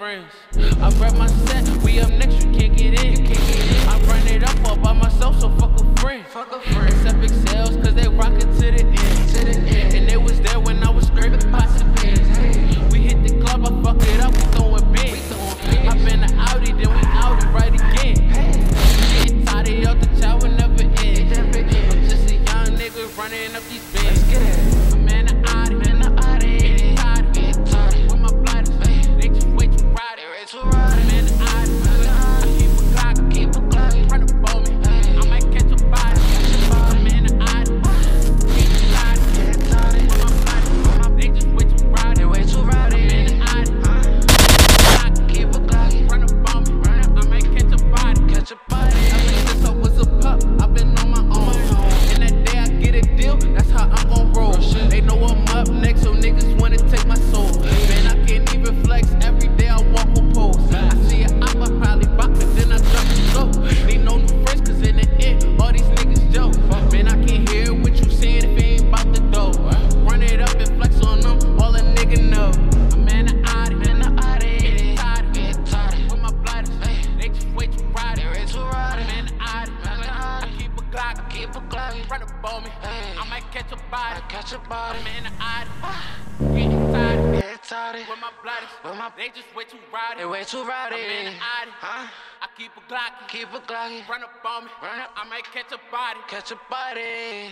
frames. I grab my set, we up next, you can't get in. I run it up all by myself, so fuck a friend. Fuck a friend. Epic sales, cause they rockin' to the end. To the end. And they was there when I was scraping pots and pans. We hit the club, I fuck it up, we throwin' bands. Hop in the Audi, then we and right again. Getting tired of the child will never end. I'm just a young nigga running up these bands. I'm roll. They know I'm up next, so niggas wanna take Run up on me. Hey. I might catch a body. catch a body. I'm in the Audi, getting tired. Get tired. With my With my- they just way too rowdy. They way too rowdy. I'm in the Audi, Huh? I keep a Glock, Keep a Glock. run up on me. Run up. I might catch a body. Catch a body.